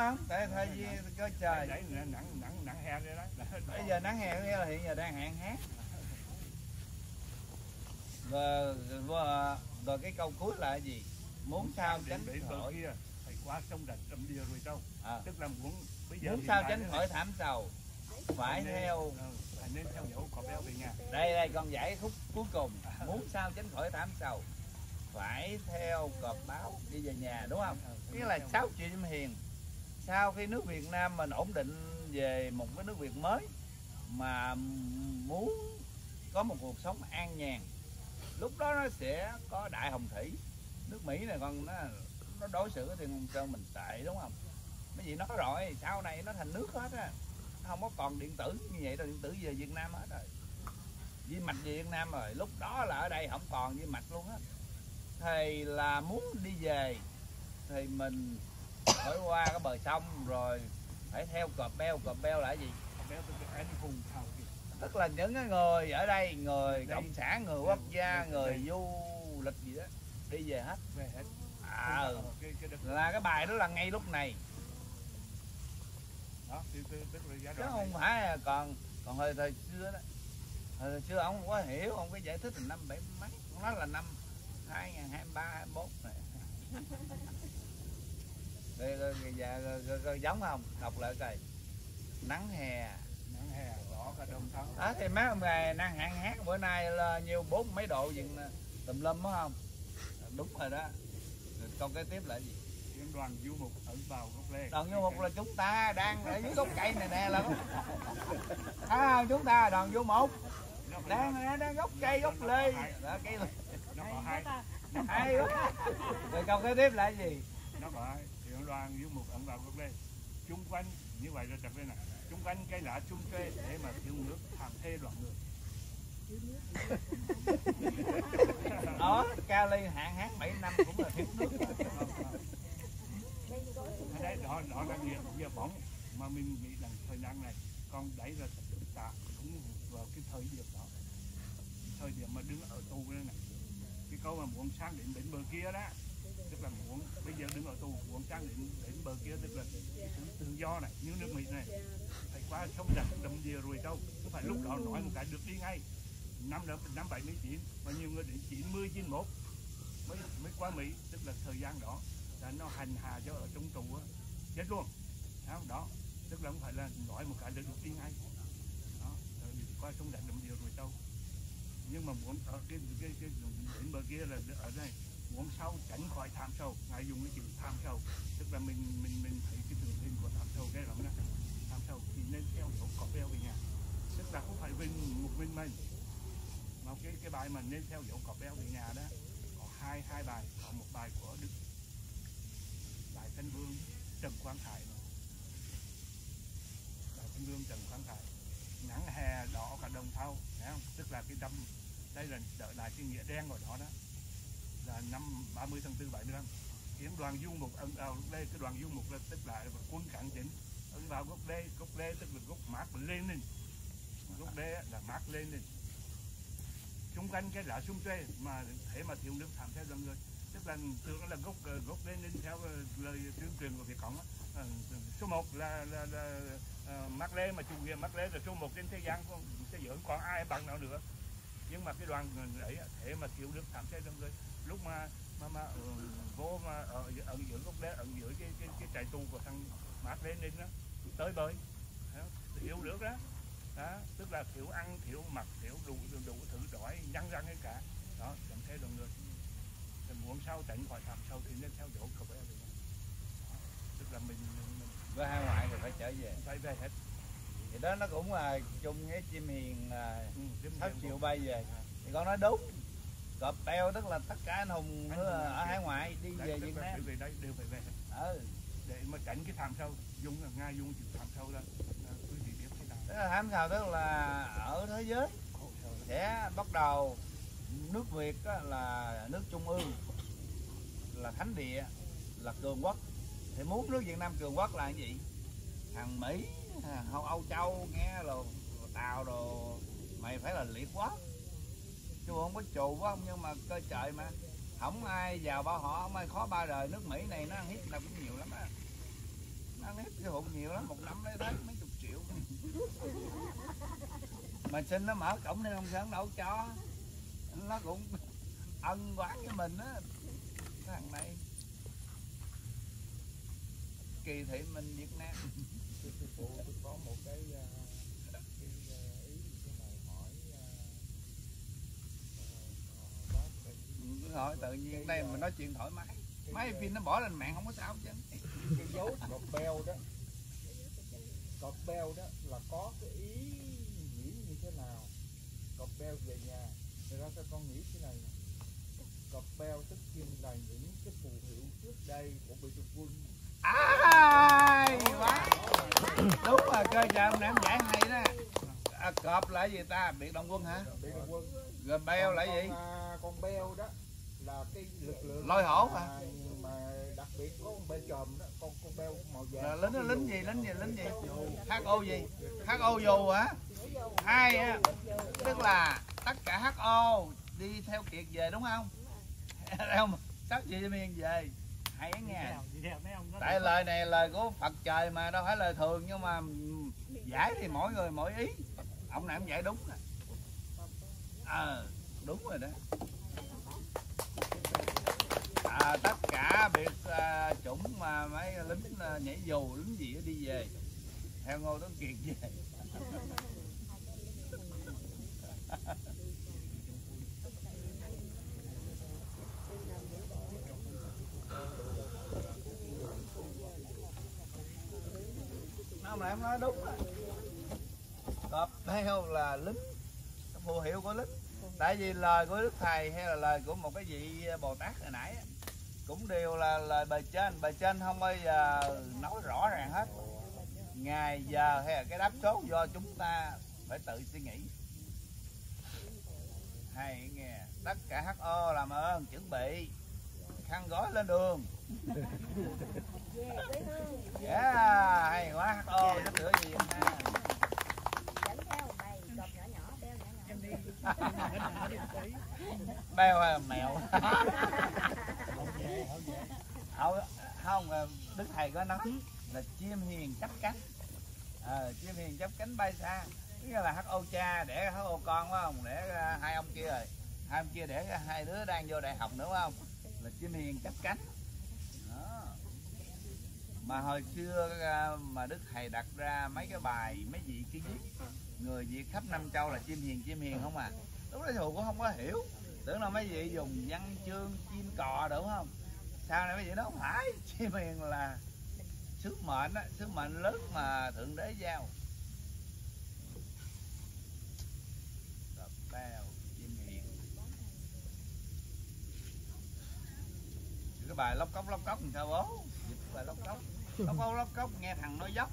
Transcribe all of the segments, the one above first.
không? Tại thời gì cơ trời. Đấy nắng nắng nắng nắng hè đây đó. Bây giờ nắng hè nghĩa là hiện giờ đang hạn hán. Và, và rồi cái câu cuối là gì? Muốn sao tránh bờ khỏi. kia phải qua sông rạch đầm đìa rồi đâu à, tức là muốn bây giờ muốn sao tránh đây khỏi thảm sầu? Phải nên- theo ừ, phải nên theo dấu có béo về nhà. Đây đây con giải khúc cuối cùng. Muốn sao tránh khỏi thảm sầu? Phải theo cọp báo đi về nhà đúng không? Ừ, nghĩa là theo- sáu triệu chim hiền sau khi nước Việt Nam mình ổn định về một cái nước Việt mới mà muốn có một cuộc sống an nhàn, lúc đó nó sẽ có đại hồng thủy. Nước Mỹ này con, nó nó đối xử với Thiên Sơn mình tệ, đúng không? Cái gì nói rồi, sau này nó thành nước hết á không có còn điện tử như vậy đâu, điện tử về Việt Nam hết rồi. Di mạch về Việt Nam rồi, lúc đó là ở đây không còn di mạch luôn á. Thì là muốn đi về, thì mình phải qua cái bờ sông rồi phải theo cọp beo cọp beo là cái gì? Có tức là anh hùng thảo kìa. Tức là những cái người ở đây người cộng sản người quốc gia người du lịch gì đó đi về hết. Về hết. À, là cái bài đó là ngay lúc này. Chứ không phải còn còn hồi thời xưa đó. Thời xưa ông không có hiểu ông cái giải thích là năm bảy mấy nói là năm 2023 21 này rồi, rồi, rồi, rồi, rồi, rồi, giống không? Đọc lại coi. Nắng hè. Nắng hè đỏ cả đồng thắng. À, thì mấy ông ngày năng hạn hát bữa nay là nhiều bốn mấy độ gì tùm lum phải không? Đúng rồi đó. Rồi câu kế tiếp là gì? Tiếng đoàn du mục ẩn vào gốc lê. Đoàn vô mục là chúng ta đang ở dưới gốc cây này nè là không chúng ta đoàn vô mục. Đang đang gốc cây gốc lê. đó cây nó có hai hay quá rồi câu kế tiếp là gì? Nó có hai đoàn du mục ẩn vào gốc lê chung quanh như vậy là chặt lên này chung quanh cây lá chung kê để mà thiếu nước thảm thê đoạn người. Đó Cali hạn hán 7 năm cũng là thiếu nước. Ở đấy đó đó là địa địa bóng mà mình nghĩ rằng thời gian này còn đấy là chúng ta cũng vào cái thời điểm đó. Thời điểm mà đứng ở tù đây này cái câu mà muốn sang đến bến bờ kia đó tức là muốn bây giờ đứng ở tù muốn sang đến đến bờ kia tức là sự tự do này như nước mỹ này. Phải qua sông rạch đầm đìa rồi đâu không phải lúc đó nói một cái được đi ngay. Năm đó năm bảy mươi chín và nhiều người đến? chín mươi chín mốt mới mới qua mỹ tức là thời gian đó là nó hành hạ cho ở trong tù á. Chết luôn. Không? đó. Tức là không phải là nói một cái là được đi ngay. Đó rồi qua sông rạch đầm đìa rồi đâu. Nhưng mà muốn ở cái cái cái đến bờ kia là ở đây muốn sau tránh khỏi tham sâu. Ngài dùng cái chữ tham sâu. Tức là mình mình mình thấy cái tượng hình của tham sâu cái lắm đó tham sâu thì nên theo dấu có beo về nhà. Tức là không phải mình một mình mình. Mà cái cái bài mà nên theo dấu cọp beo về nhà đó, có hai hai bài. Có một bài của đức đại thanh vương trần quang khải đại thanh vương trần quang khải. Nắng hè, đỏ cả đồng thau, thấy không? Tức là cái đâm, đây là trở lại cái nghĩa đen của đó đó là năm 30 tháng 4 75 tiếng đoàn du mục ấn vào lúc đây cái đoàn du mục là tức là quân cản chính ấn vào gốc lê gốc lê tức là gốc mát lên lên gốc lê là mát Lenin. Lên xung quanh cái lá sung tre mà thế mà thiếu nước thảm theo dòng người. Tức là tưởng là gốc ờ, gốc Lenin theo ờ, lời tuyên truyền của Việt Cộng á. Ờ, số 1 là là, là là uh, mắc lê mà chủ nghĩa mắc lê là số 1 trên thế gian không thế giới còn ai bằng nào nữa nhưng mà cái đoàn ấy thế mà thiếu nước thảm theo dòng người. Lúc mà mà mà ở, vô mà ở ở giữa gốc lê ở giữa cái cái cái trại tù của thằng mát lên lên đó tới bơi. Thiếu nước đó. Đó tức là thiếu ăn thiếu mặc thiếu đủ đủ thứ đói nhăn răng hết cả. Đó chẳng thế đồng người. Thì muốn sao tránh khỏi thảm sâu thì nên theo dấu của bé. Tức là mình, mình, mình với hai ngoại thì phải trở về. Phải về hết thì đó nó cũng là chung với chim hiền là ừ, đêm 6 đêm triệu bay về. Thì con nói đúng. Cọp beo tức là tất cả anh hùng Anh ở hải ngoại đi về Việt Nam. về đây đều phải về. Ừ. Để mà tránh cái thảm sâu dùng là ngay dùng chữ thảm sâu ra à, quý vị biết thế nào tức là hám sao tức là ở thế giới sẽ bắt đầu nước Việt là nước trung ương là thánh địa là cường quốc. Thì muốn nước Việt Nam cường quốc là cái gì? Thằng Mỹ thằng Âu Âu Châu nghe rồi tàu đồ, mày phải là liệt quá. Chứ không có chù quá, không, nhưng mà cơ trời mà. Không ai vào bao họ, không ai khó ba đời. Nước Mỹ này nó ăn hiếp là cũng nhiều lắm á. Nó ăn hiếp cái hụt nhiều lắm, một năm lấy tới mấy chục triệu. Mà xin nó mở cổng nên ông sơn đâu, cho. Nó cũng ân quán với mình á. Thằng này. Kỳ thị mình Việt Nam. Thưa sư phụ tôi có một cái à, cái à, ý như thế này hỏi bác cái cứ hỏi tự nhiên đây mình nói chuyện thoải mái. mấy phim nó bỏ lên mạng không có sao chứ cái dấu cọp beo đó. Cọp beo đó là có cái ý nghĩ như thế nào? Cọp beo về nhà. Thì ra cho con nghĩ thế này nè? Cọp beo tất nhiên là những cái phù hiệu trước đây của bị thực quân ai quá rồi cơ giờ ông nãy em giải hay đó. À, cọp là gì ta? Biệt động quân hả? Bị thực quân. Rồi beo là gì? con, à, con beo đó là cái lực lượng Lôi hổ hả? mà đặc biệt có con beo chòm đó con con beo màu vàng. Là lính lính gì lính gì lính gì? Ho gì? Ho dù hả? Hai á. Tức là tất cả ho đi theo kiệt về đúng không? Không sắc gì miền về hay nghe tại lời này lời của phật trời mà đâu phải lời thường nhưng mà giải thì mỗi người mỗi ý. Ông này ông giải đúng rồi. Ờ đúng rồi đó. À, tất cả biệt à, chủng mà mấy lính à, nhảy dù lính gì đó đi về. Theo ngô tuấn kiệt về em nói đúng rồi. Cọp heo là lính. Phù hiệu của lính. Tại vì lời của đức thầy hay là lời của một cái vị bồ tát hồi nãy cũng đều là lời bề trên. Bề trên không bao giờ nói rõ ràng hết. Ngày, giờ hay là cái đáp số do chúng ta phải tự suy nghĩ. Hay nghe, tất cả ho làm ơn, chuẩn bị, khăn gói lên đường. yeah, hay quá. Ho nó sửa gì ha dẫn theo bầy cọp nhỏ nhỏ đeo nhỏ nhỏ beo hay là mèo? Không không à, đức thầy có nói là chim hiền chấp cánh. Ờ, chim hiền chấp cánh bay xa. Nghĩa là ho cha đẻ ho con phải không? Đẻ ra hai ông kia rồi. Hai ông kia ra hai đứa đang vô đại học nữa phải không? Là chim hiền chấp cánh mà hồi xưa à, mà đức thầy đặt ra mấy cái bài, mấy vị cái viết, người việt khắp năm châu là chim hiền chim hiền không à? Lúc đó thù cũng không có hiểu. Tưởng là mấy vị dùng văn chương, chim cò đúng không? Sao này mấy vị nó không phải? Chim hiền là sứ mệnh á, sứ mệnh lớn mà thượng đế giao. Cọp beo chim hiền. Cái bài lóc cốc lóc cốc làm sao bố? Dịch bài lóc cốc lóc cốc lóc cốc nghe thằng nói dốc.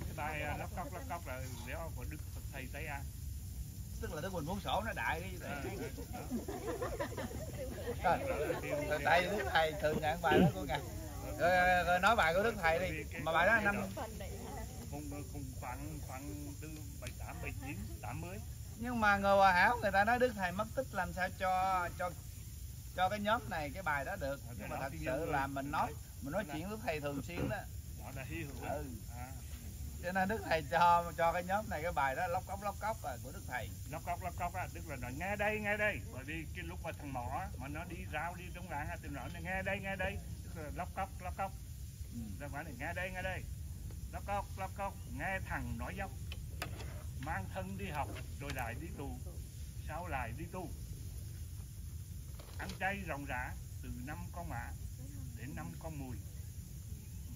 Cái bài à, lóc cốc lóc cốc là để của đức Phật thầy tây an tức là đức quỳnh cuốn sổ nó đại cái Trời, Rồi tại đức thầy thường nhận bài đó của ngài. Rồi, rồi, rồi nói bài của đức thầy đi mà bài đó là năm cùng cùng khoảng khoảng từ bảy tám bảy chín tám mươi. Nhưng mà người hòa hảo người ta nói đức thầy mất tích làm sao cho cho cho cái nhóm này cái bài đó được. Nhưng mà thật sự là mình nói mình nói chuyện với thầy thường xuyên đó. Ừ. à, cho nên đức thầy cho cho cái nhóm này cái bài đó lóc cốc lóc cốc à, của đức thầy. Lóc cốc lóc cốc á tức là nói nghe đây nghe đây. Bởi vì cái lúc mà thằng mỏ mà nó đi rao đi trong làng thì nó nói nghe đây nghe đây. Tức là lóc cốc lóc cốc. Ừ. ra phải là nghe đây nghe đây. Lóc cốc lóc cốc. Nghe thằng nói dốc mang thân đi học rồi lại đi tù sau lại đi tu. Ăn chay ròng rã từ năm con mã đến năm con mùi.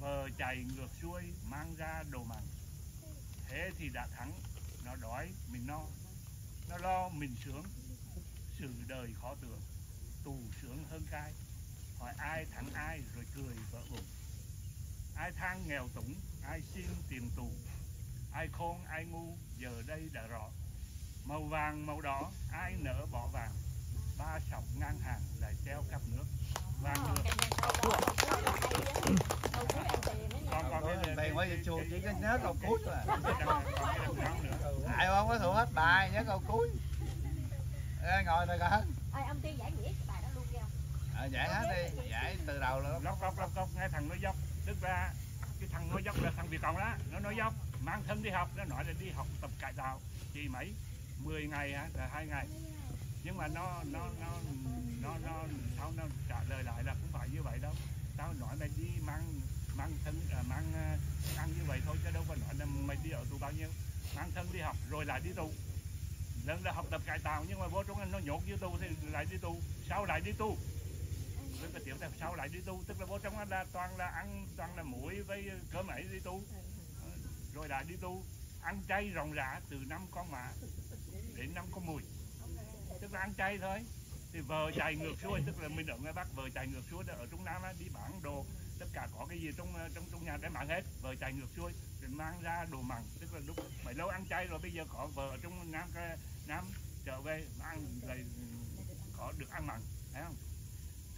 Vợ chạy ngược xuôi, mang ra đồ mặn. Thế thì đã thắng, nó đói, mình no. Nó lo, mình sướng. Sự đời khó tưởng, tù sướng hơn cai hỏi ai thắng ai, rồi cười vỡ bụng ai than nghèo túng, ai xin tiền tù. Ai khôn, ai ngu, giờ đây đã rõ. Màu vàng, màu đỏ, ai nỡ bỏ vàng. Ba sọc ngang hàng lại treo cặp nước vàng được còn còn cái chùa chỉ có nhớ câu cuối thôi à. nữa thầy không có thuộc hết bài nhớ câu cuối. Ê, ngồi này coi. Ơi, ông tiên giải nghĩa cái bài đó luôn kêu à, giải hết đi. Giải từ đầu là lóc cốc lóc cốc nghe thằng nó dốc. Tức ra cái thằng nó dốc là thằng Việt Cộng đó. Nó nói dốc. Mang thân đi học. Nó nói là đi học tập cải tạo. Chỉ mấy? 10 ngày hả? Là hai ngày. Nhưng mà nó nó nó nó nó sao nó trả lời lại là không phải như vậy đâu. Tao nói là đi mang mang thân à, mang à, ăn như vậy thôi chứ đâu có nói là mày đi ở tù bao nhiêu. Mang thân đi học rồi lại đi tù. Lần là học tập cải tạo nhưng mà vô trong nó nhốt như tù thì lại đi tù. Sau lại đi tù. Với cái tiểu sau lại đi tu tức là vô trong là toàn là ăn toàn là muối với cơm ấy đi tu rồi lại đi tu ăn chay ròng rã từ năm con mã đến năm con mùi. Tức là ăn chay thôi. Thì vợ chạy ngược xuôi tức là mình ở ngoài bắc vợ chạy ngược xuôi ở trung nam á, đi bán đồ tất cả có cái gì trong trong trong nhà để mang hết vợ chạy ngược xuôi rồi mang ra đồ mặn tức là lúc mấy lâu ăn chay rồi bây giờ có vợ ở trong nam cái nam trở về ăn lại có được ăn mặn thấy không?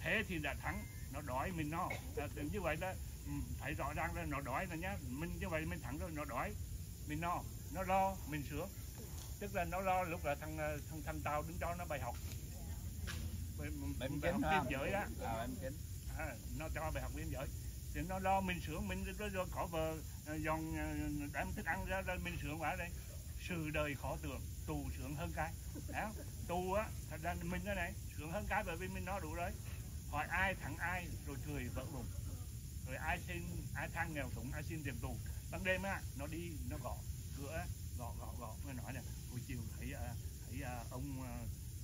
Thế thì đã thắng nó đói mình no à, như vậy đó ừ, thấy rõ ràng là nó đói rồi nhá. Mình như vậy mình thắng rồi nó đói mình no nó lo mình sướng. Tức là nó lo lúc là thằng thằng thằng tàu đứng cho nó bài học. Bài, bài chính học biên giới á. À, em chính. à, nó cho bài học viên giỏi thì nó lo mình sướng, mình nó rồi có vợ ờ, dọn ờ, đem thức ăn ra rồi mình sướng quá đây sự đời khó tưởng, tù sướng hơn cái. Đó tù á, thật ra mình cái này, sướng hơn cái bởi vì mình nó đủ rồi. Hỏi ai thắng ai, rồi cười vỡ bụng. Rồi ai xin, ai thang nghèo túng, ai xin tiền tù. Ban đêm á, nó đi, nó gõ cửa, gõ gõ gõ, mới nói là, buổi chiều thấy thấy ờ, ông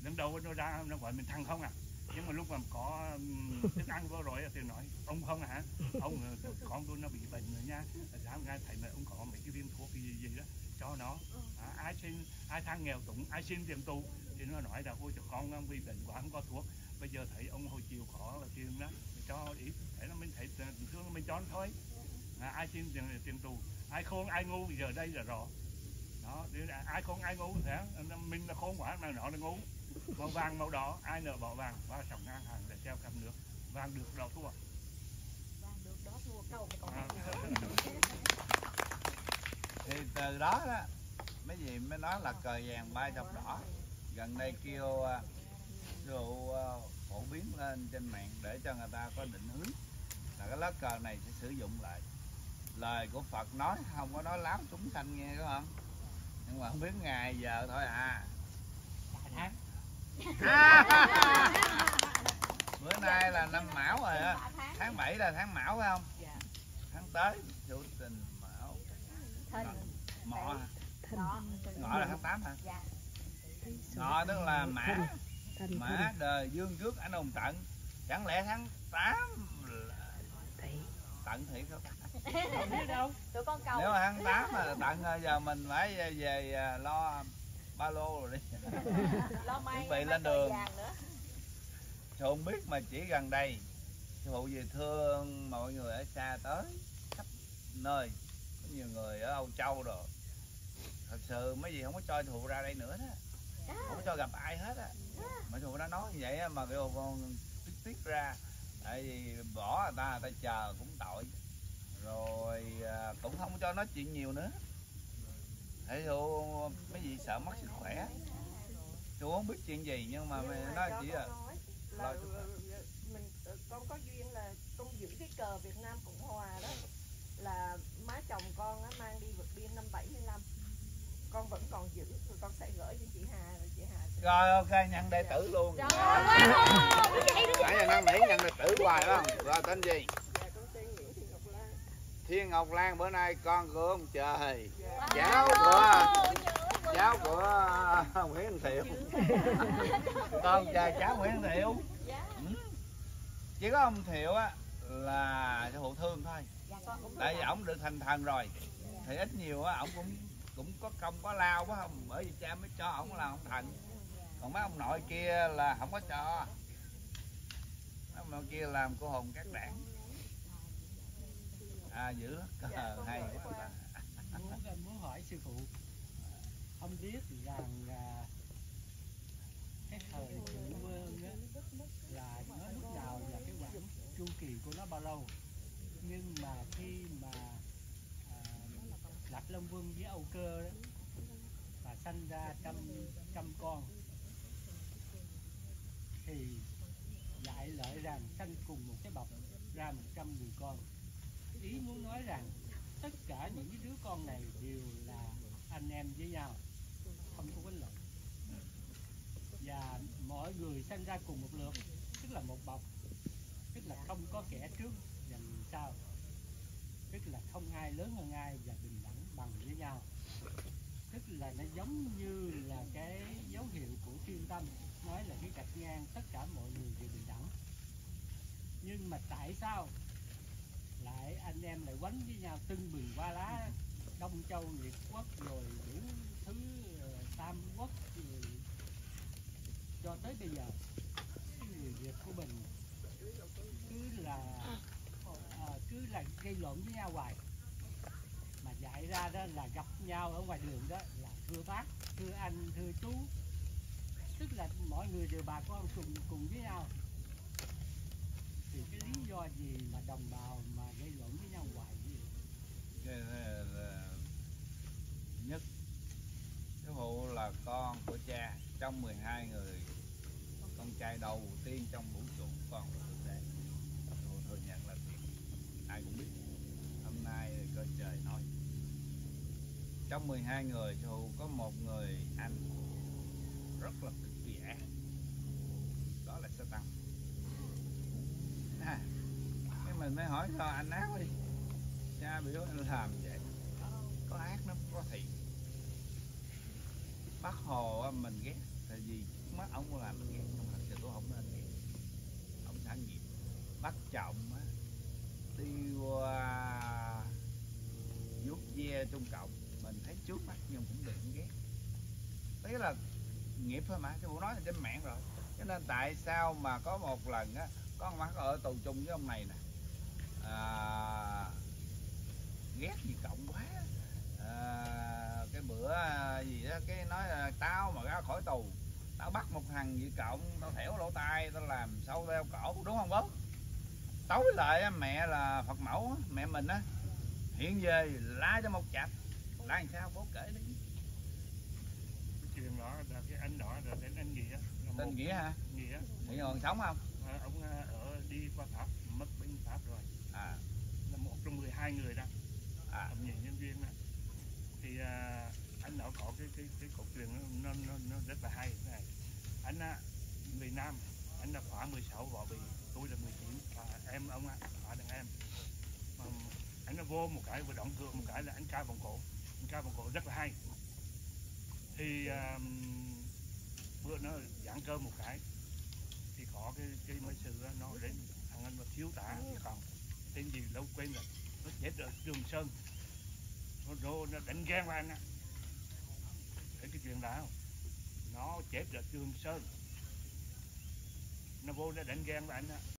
đứng lần đầu nó ra, nó gọi mình thằng không à? Nhưng mà lúc mà có thức ăn vô rồi thì nói ông không hả? Ông ờ, con tôi nó bị bệnh rồi nha. Sáng ngay thầy mà ông có mấy cái viên thuốc gì gì đó cho nó. À, ai xin ai thang nghèo tụng ai xin tiền tu thì nó nói là ôi cho con ông bị bệnh quá không có thuốc. Bây giờ thấy ông hồi chiều có tiền đó mình cho ít để nó mình thấy ờ, thương mình cho nó thôi. À, ai xin tiền tiền tù? Ai khôn ai ngu giờ đây là rõ. Đó ai khôn ai ngu thế mình là khôn quá mà nó là ngu màu vàng màu đỏ ai nợ bỏ vàng ba sòng ngang hàng để treo cặp nước. Vàng được đỏ thua. Vàng được đó thua câu à, thì từ đó đó mấy gì mới nói là cờ vàng bay dọc đỏ. Gần đây kêu à, rượu à, phổ biến lên trên mạng để cho người ta có định hướng là cái lá cờ này sẽ sử dụng lại. Lời của Phật nói không có nói láo chúng sanh nghe đúng không? Nhưng mà không biết ngày giờ thôi à bữa nay là năm mão rồi á. Tháng 7 là tháng mão phải không? Dạ. tháng tới chủ tình mão. Mọ Ngọ. Là tháng 8 hả? Dạ. Ngọ tức là mã. Mã đời dương trước anh hùng tận. Chẳng lẽ tháng 8 là tận thiệt không? Tụi con cầu nếu mà tháng 8 mà tận rồi giờ mình phải về, về à, lo ba lô rồi đi. Chuẩn bị lên đường. Chứ không biết mà chỉ gần đây Thụ gì thương mọi người ở xa tới khắp nơi Có nhiều người ở Âu Châu rồi Thật sự mấy gì không có cho thụ ra đây nữa đó. Không có cho gặp ai hết á. Mà thụ nó nói như vậy á, mà kêu con tiếc tiếc ra Tại vì bỏ người ta, người ta chờ cũng tội. Rồi à, cũng không cho nói chuyện nhiều nữa Tại thụ mấy gì sợ mất sức khỏe Thụ không biết chuyện gì nhưng mà mày nói chỉ là là mình con có duyên là con giữ cái cờ Việt Nam Cộng Hòa đó là má chồng con á, mang đi vượt biên năm 75 con vẫn còn giữ rồi con sẽ gửi cho chị Hà rồi chị Hà sẽ Rồi ok nhận đệ tử luôn Trời ơi Nãy giờ năn nỉ nhận đệ tử hoài phải không? Rồi tên gì? dạ con tên Nguyễn Thị Ngọc Lan Thiên Ngọc Lan bữa nay con của ông trời. Dạ Cháu của cháu của ờ, Nguyễn Thiệu. Con trời cháu Nguyễn Thiệu. Ừ. Chỉ có ông Thiệu á là hộ thương thôi. Dạ Tại vì ổng được thành thần rồi. Thì ít nhiều á ổng cũng cũng có công có lao quá không? Bởi vì cha mới cho ổng là ông thần Còn mấy ông nội kia là không có cho. Mấy ông nội kia làm cô hồn các đảng À giữ cờ hay quá. ta muốn muốn hỏi sư phụ không biết rằng à, cái thời thượng vương á, là nó lúc nào là cái quãng chu kỳ của nó bao lâu? Nhưng mà khi mà à, lạc long vương với âu cơ đó mà sanh ra trăm trăm con thì lại lợi rằng sanh cùng một cái bọc ra một trăm người con ý muốn nói rằng tất cả những đứa con này đều là anh em với nhau, không có quấn lộn và mọi người sinh ra cùng một lượt tức là một bọc tức là không có kẻ trước và người sau, tức là không ai lớn hơn ai và bình đẳng bằng với nhau. Tức là nó giống như là cái dấu hiệu của thiên tâm, nói là cái gạch ngang, tất cả mọi người đều bình đẳng. Nhưng mà tại sao lại anh em lại quánh với nhau tưng bừng qua lá đông châu Việt quốc rồi đủ thứ ờ, tam quốc rồi cho tới bây giờ người việt của mình cứ là à, cứ là gây lộn với nhau hoài. Mà dạy ra đó là gặp nhau ở ngoài đường đó là thưa bác thưa anh thưa chú. Tức là mọi người đều bà con cùng cùng với nhau. Thì cái lý do gì mà đồng bào mà gây lộn với nhau hoài như vậy? cái này là nhất cái vụ là con của cha trong 12 người con đầu tiên trong vũ trụ còn được thượng đế tôi thừa nhận là thiệt. Ai cũng biết. Hôm nay cơ trời nói. Trong 12 người thì có một người anh rất là cực kỳ ác. Đó là Satan. À, cái mình mới hỏi cho anh ác đi. Cha biểu anh làm vậy có ác nó có thiện bác hồ mình ghét. Tại vì mắt ông làm mình ghét nhưng thật sự tôi không nên ghét ông sáng nghiệp trọng á, tiêu qua vuốt ve trung cộng mình thấy trước mắt nhưng cũng đừng ghét. Đấy là nghiệp thôi mà cái vụ nói là trên mạng rồi. Cho nên tại sao mà có một lần á có con mắt ở tù chung với ông này nè. À, ghét gì cộng quá. À, cái bữa à, gì đó cái nói là tao mà ra khỏi tù tao bắt một thằng gì cộng tao thẻo lỗ tai tao làm sâu đeo cổ đúng không bố tối lại á, mẹ là phật mẫu á, mẹ mình á. Hiện về la cho một chạp la làm sao bố kể đi. Cái chuyện đó là cái anh đó là tên anh nghĩa. Một tên nghĩa hả? Nghĩa. Hiện còn sống không? À, ông à, ở đi qua pháp mất bên pháp rồi. À. Là một trong 12 người đó. À. Ông nhị nhân viên đó. Thì à, anh đó có cái cái cái cốt truyện nó, nó, nó, nó rất là hay. Này anh á, người nam anh là khóa 16 vỏ bì, tôi là 19 và em ông ạ khóa đàn em. Mà anh nó vô một cái vừa đóng cửa một cái là anh ca vòng cổ. Anh ca vòng cổ rất là hay. Thì um, bữa nó giảng cơ một cái thì có cái cái mấy sự nó đến thằng anh mà thiếu tá thì còn. Tên gì lâu quên rồi nó chết ở trường sơn. Nó đô nó đánh ghen anh á. Thấy cái chuyện đó. Không nó chết ở trường sơn nó vô nó đánh ghen với anh á.